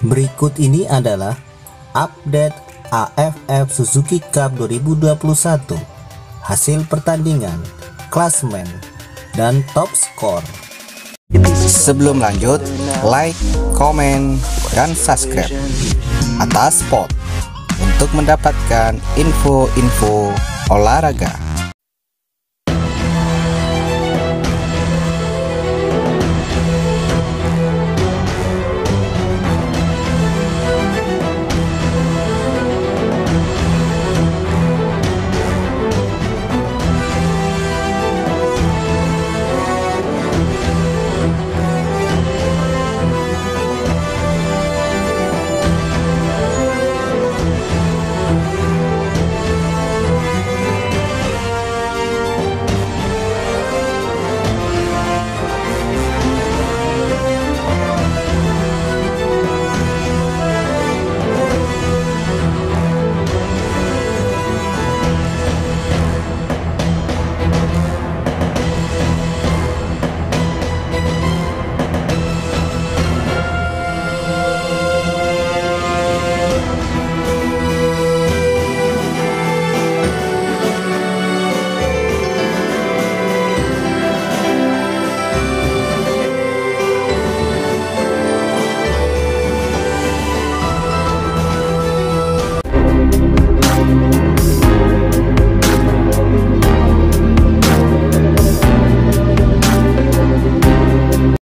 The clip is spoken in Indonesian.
Berikut ini adalah update AFF Suzuki Cup 2021 Hasil pertandingan, klasmen, dan top skor. Sebelum lanjut, like, komen, dan subscribe atas spot untuk mendapatkan info-info olahraga.